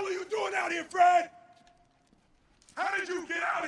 hell are you doing out here, Fred? How did you get out?